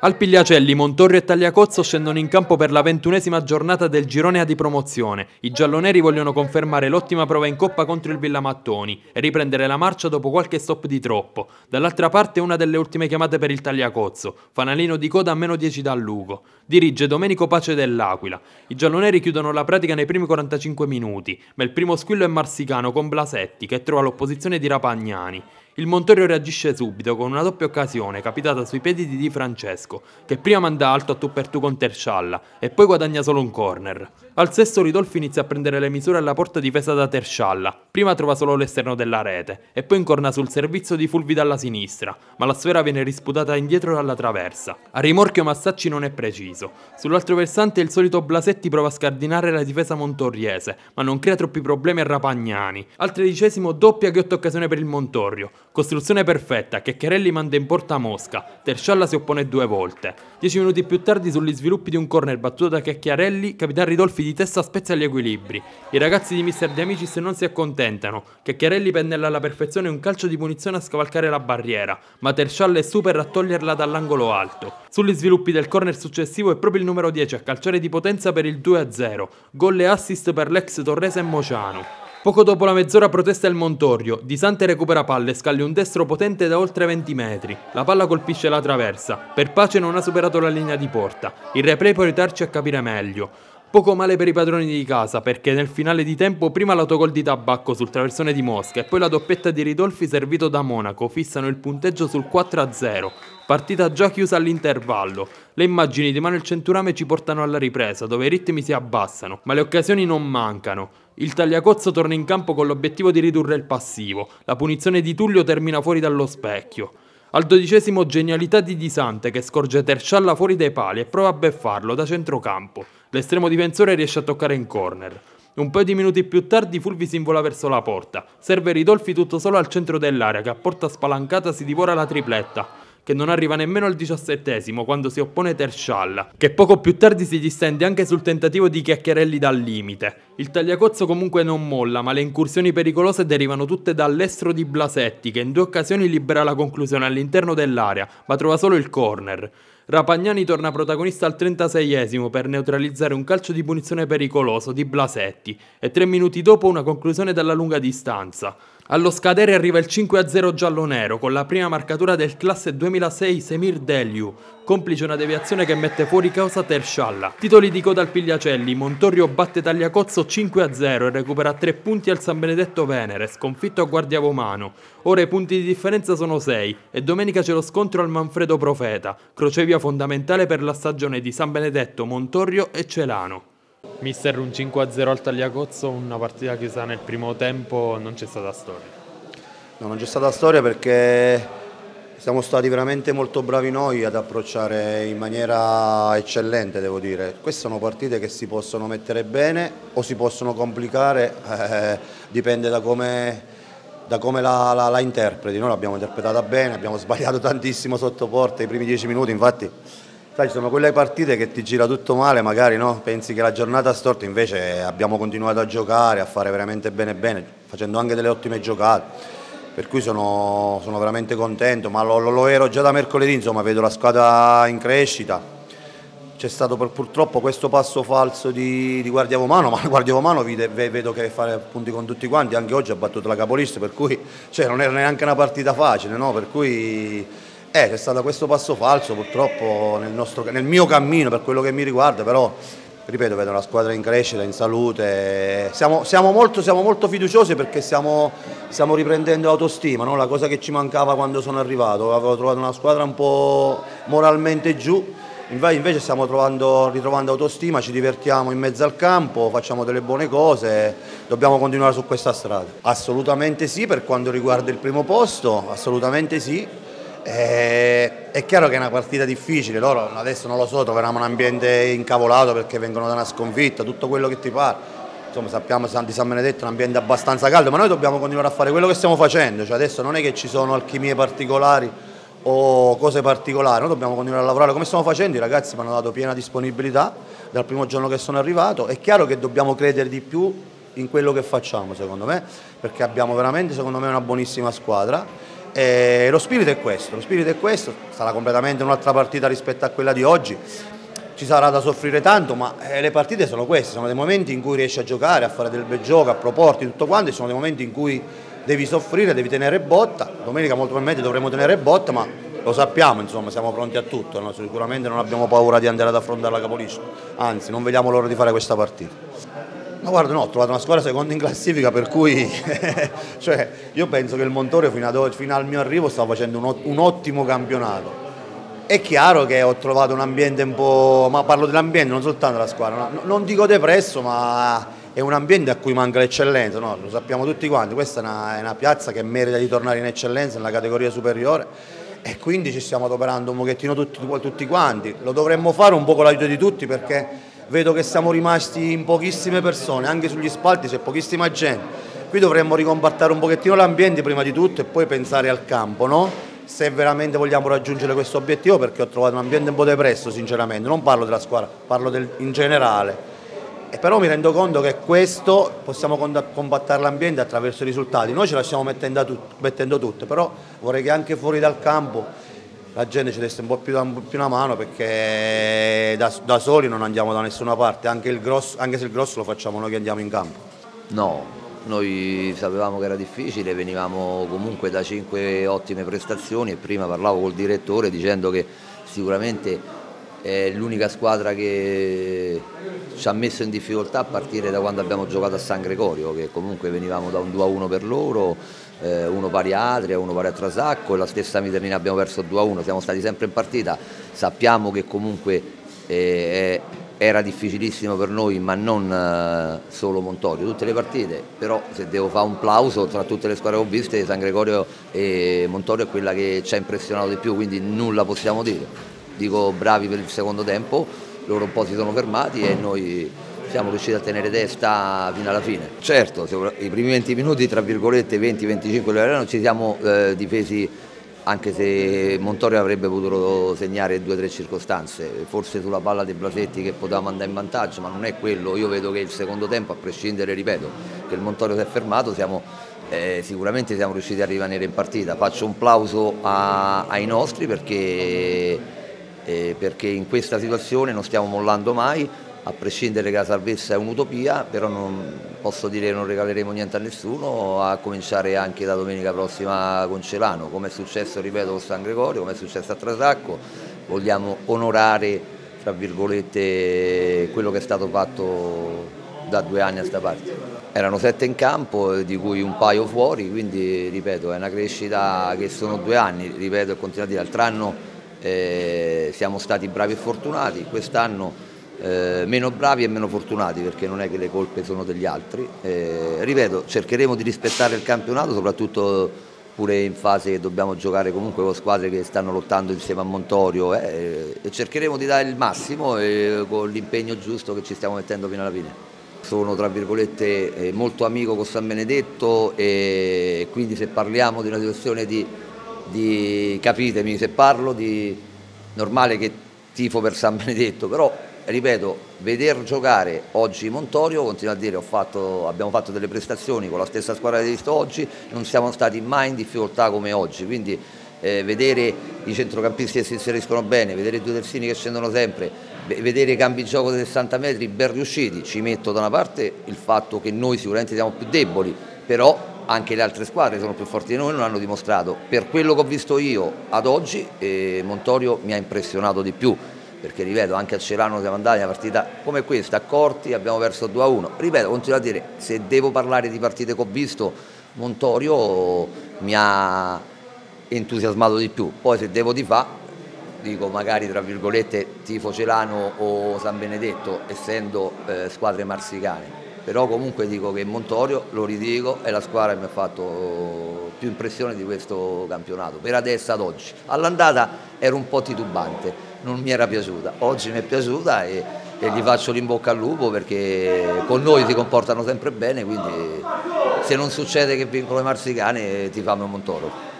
Al Pigliacelli, Montorrio e Tagliacozzo scendono in campo per la ventunesima giornata del girone A di promozione. I gialloneri vogliono confermare l'ottima prova in coppa contro il Villamattoni e riprendere la marcia dopo qualche stop di troppo. Dall'altra parte una delle ultime chiamate per il Tagliacozzo, fanalino di coda a meno 10 dal Lugo. Dirige Domenico Pace dell'Aquila. I gialloneri chiudono la pratica nei primi 45 minuti, ma il primo squillo è marsicano con Blasetti che trova l'opposizione di Rapagnani. Il Montorio reagisce subito con una doppia occasione capitata sui piedi di Di Francesco, che prima manda alto a tu per tu con Terscialla e poi guadagna solo un corner. Al sesto Ridolfi inizia a prendere le misure alla porta difesa da Terscialla, prima trova solo l'esterno della rete e poi incorna sul servizio di Fulvi dalla sinistra, ma la sfera viene risputata indietro dalla traversa. A rimorchio Massacci non è preciso. Sull'altro versante il solito Blasetti prova a scardinare la difesa montorriese, ma non crea troppi problemi a Rapagnani. Al tredicesimo doppia ghiotta occasione per il Montorio, Costruzione perfetta, Checcherelli manda in porta a Mosca, Terscialla si oppone due volte. Dieci minuti più tardi sugli sviluppi di un corner battuto da Checchiarelli, Capitan Ridolfi di testa spezza gli equilibri. I ragazzi di Mister De Amicis non si accontentano, Checchiarelli pennella alla perfezione un calcio di punizione a scavalcare la barriera, ma Terscialla è super a toglierla dall'angolo alto. Sugli sviluppi del corner successivo è proprio il numero 10 a calciare di potenza per il 2-0, gol e assist per l'ex Torrese e Mociano. Poco dopo la mezz'ora protesta il Montorio, Di Sante recupera palle e scaglia un destro potente da oltre 20 metri. La palla colpisce la traversa, per pace non ha superato la linea di porta. Il replay può aiutarci a capire meglio. Poco male per i padroni di casa, perché nel finale di tempo prima l'autogol di Tabacco sul traversone di Mosca e poi la doppietta di Ridolfi servito da Monaco fissano il punteggio sul 4-0. Partita già chiusa all'intervallo. Le immagini di Manuel Centurame ci portano alla ripresa, dove i ritmi si abbassano, ma le occasioni non mancano. Il Tagliacozzo torna in campo con l'obiettivo di ridurre il passivo. La punizione di Tullio termina fuori dallo specchio. Al dodicesimo genialità di Disante che scorge Tercialla fuori dai pali e prova a beffarlo da centrocampo. L'estremo difensore riesce a toccare in corner. Un paio di minuti più tardi Fulvi si invola verso la porta. Serve Ridolfi tutto solo al centro dell'area che a porta spalancata si divora la tripletta che non arriva nemmeno al diciassettesimo quando si oppone Terscialla, che poco più tardi si distende anche sul tentativo di Chiacchierelli dal limite. Il tagliacozzo comunque non molla, ma le incursioni pericolose derivano tutte dall'estro di Blasetti, che in due occasioni libera la conclusione all'interno dell'area, ma trova solo il corner. Rapagnani torna protagonista al 36esimo per neutralizzare un calcio di punizione pericoloso di Blasetti e tre minuti dopo una conclusione dalla lunga distanza. Allo scadere arriva il 5-0 giallo-nero con la prima marcatura del classe 2006 Semir Deliu, complice una deviazione che mette fuori causa Terscialla. Titoli di coda al Pigliacelli, Montorio batte Tagliacozzo 5-0 e recupera 3 punti al San Benedetto Venere, sconfitto a Guardiavomano. Ora i punti di differenza sono 6 e domenica c'è lo scontro al Manfredo Profeta, crocevia fondamentale per la stagione di San Benedetto, Montorio e Celano. Mister un 5-0 al Tagliacozzo, una partita chiusa nel primo tempo, non c'è stata storia. No, non c'è stata storia perché siamo stati veramente molto bravi noi ad approcciare in maniera eccellente, devo dire. Queste sono partite che si possono mettere bene o si possono complicare, eh, dipende da come, da come la, la, la, interpreti. Noi l'abbiamo interpretata bene, abbiamo sbagliato tantissimo sotto porta i primi dieci minuti, infatti Sai, sono quelle partite che ti gira tutto male, magari no? pensi che la giornata è storta, invece abbiamo continuato a giocare, a fare veramente bene bene, facendo anche delle ottime giocate, per cui sono, sono veramente contento, ma lo, lo, ero già da mercoledì, insomma vedo la squadra in crescita, c'è stato purtroppo questo passo falso di, di Guardiavomano, ma Guardiavomano vedo che fa punti con tutti quanti, anche oggi ha battuto la capolista, per cui cioè, non era neanche una partita facile, no? per cui eh, c'è stato questo passo falso purtroppo nel, nostro, nel, mio cammino per quello che mi riguarda, però ripeto, vedo la squadra in crescita, in salute, siamo, siamo, molto, siamo molto, fiduciosi perché stiamo, stiamo riprendendo autostima, no? la cosa che ci mancava quando sono arrivato, avevo trovato una squadra un po' moralmente giù, invece stiamo trovando, ritrovando autostima, ci divertiamo in mezzo al campo, facciamo delle buone cose, dobbiamo continuare su questa strada. Assolutamente sì per quanto riguarda il primo posto, assolutamente sì, eh, è chiaro che è una partita difficile, loro adesso non lo so, troveranno un ambiente incavolato perché vengono da una sconfitta, tutto quello che ti pare. Insomma sappiamo di San Benedetto è un ambiente abbastanza caldo, ma noi dobbiamo continuare a fare quello che stiamo facendo, cioè adesso non è che ci sono alchimie particolari o cose particolari, noi dobbiamo continuare a lavorare come stiamo facendo, i ragazzi mi hanno dato piena disponibilità dal primo giorno che sono arrivato, è chiaro che dobbiamo credere di più in quello che facciamo secondo me, perché abbiamo veramente secondo me una buonissima squadra E lo spirito è questo, lo spirito è questo, sarà completamente un'altra partita rispetto a quella di oggi, ci sarà da soffrire tanto, ma eh, le partite sono queste, sono dei momenti in cui riesci a giocare, a fare del bel gioco, a proporti tutto quanto, sono dei momenti in cui devi soffrire, devi tenere botta, domenica molto probabilmente dovremo tenere botta, ma lo sappiamo, insomma, siamo pronti a tutto, no? sicuramente non abbiamo paura di andare ad affrontare la Capoliscia, anzi non vediamo l'ora di fare questa partita. Ma guarda, no, ho trovato una squadra seconda in classifica per cui cioè, io penso che il Montorio fino, ad, fino al mio arrivo stava facendo un, un, ottimo campionato. È chiaro che ho trovato un ambiente un po', ma parlo dell'ambiente, non soltanto della squadra, no? non dico depresso, ma è un ambiente a cui manca l'eccellenza, no? lo sappiamo tutti quanti, questa è una, è una piazza che merita di tornare in eccellenza nella categoria superiore e quindi ci stiamo adoperando un pochettino tutti, tutti quanti, lo dovremmo fare un po' con l'aiuto di tutti perché vedo che siamo rimasti in pochissime persone, anche sugli spalti c'è pochissima gente. Qui dovremmo ricompattare un pochettino l'ambiente prima di tutto e poi pensare al campo, no? se veramente vogliamo raggiungere questo obiettivo perché ho trovato un ambiente un po' depresso sinceramente, non parlo della squadra, parlo del, in generale. E però mi rendo conto che questo possiamo combattere l'ambiente attraverso i risultati. Noi ce la stiamo mettendo, mettendo tutte, però vorrei che anche fuori dal campo la gente ci desse un po' più, un po più una mano perché da, da, soli non andiamo da nessuna parte, anche, grosso, anche, se il grosso lo facciamo noi che andiamo in campo. No, noi sapevamo che era difficile, venivamo comunque da cinque ottime prestazioni e prima parlavo col direttore dicendo che sicuramente è l'unica squadra che ci ha messo in difficoltà a partire da quando abbiamo giocato a San Gregorio, che comunque venivamo da un 2-1 per loro eh, uno pari a Adria, uno pari a Trasacco e la stessa Miternina abbiamo perso 2-1, siamo stati sempre in partita, sappiamo che comunque eh, era difficilissimo per noi ma non eh, solo Montorio, tutte le partite, però se devo fare un plauso tra tutte le squadre che ho viste San Gregorio e Montorio è quella che ci ha impressionato di più, quindi nulla possiamo dire. Dico bravi per il secondo tempo, loro un po' si sono fermati e noi siamo riusciti a tenere testa fino alla fine. Certo, i primi 20 minuti, tra virgolette 20-25 non ci siamo eh, difesi anche se Montorio avrebbe potuto segnare due o tre circostanze, forse sulla palla dei Blasetti che potevamo andare in vantaggio, ma non è quello, io vedo che il secondo tempo, a prescindere, ripeto, che il Montorio si è fermato, siamo, eh, sicuramente siamo riusciti a rimanere in partita. Faccio un plauso a, ai nostri perché, eh, perché in questa situazione non stiamo mollando mai, a prescindere che la salvezza è un'utopia, però non posso dire che non regaleremo niente a nessuno, a cominciare anche da domenica prossima con Celano, come è successo, ripeto, con San Gregorio, come è successo a Trasacco, vogliamo onorare, tra virgolette, quello che è stato fatto da due anni a sta parte. Erano sette in campo, di cui un paio fuori, quindi ripeto, è una crescita che sono due anni, ripeto e continuo a dire, l'altro eh, siamo stati bravi e fortunati, quest'anno eh, meno bravi e meno fortunati perché non è che le colpe sono degli altri. Eh, ripeto, cercheremo di rispettare il campionato, soprattutto pure in fase che dobbiamo giocare comunque con squadre che stanno lottando insieme a Montorio eh, e cercheremo di dare il massimo eh, con l'impegno giusto che ci stiamo mettendo fino alla fine. Sono tra virgolette eh, molto amico con San Benedetto e quindi se parliamo di una situazione di, di capitemi, se parlo di normale che tifo per San Benedetto, però ripeto, veder giocare oggi Montorio, continuo a dire, fatto, abbiamo fatto delle prestazioni con la stessa squadra che hai visto oggi, non siamo stati mai in difficoltà come oggi, quindi eh, vedere i centrocampisti che si inseriscono bene, vedere i due terzini che scendono sempre, vedere i cambi gioco dei 60 metri ben riusciti, ci metto da una parte il fatto che noi sicuramente siamo più deboli, però anche le altre squadre sono più forti di noi, non hanno dimostrato. Per quello che ho visto io ad oggi, eh, Montorio mi ha impressionato di più perché ripeto anche a Celano siamo andati a una partita come questa, accorti, abbiamo perso 2-1, ripeto, continuo a dire, se devo parlare di partite che ho visto, Montorio mi ha entusiasmato di più, poi se devo di fa, dico magari tra virgolette tifo Celano o San Benedetto, essendo eh, squadre marsicane, però comunque dico che Montorio, lo ridico, è la squadra che mi ha fatto più impressione di questo campionato, per adesso ad oggi. All'andata ero un po' titubante, non mi era piaciuta, oggi mi è piaciuta e, e gli faccio l'imbocca al lupo perché con noi si comportano sempre bene, quindi se non succede che vincono i marsicani ti fanno un montoro.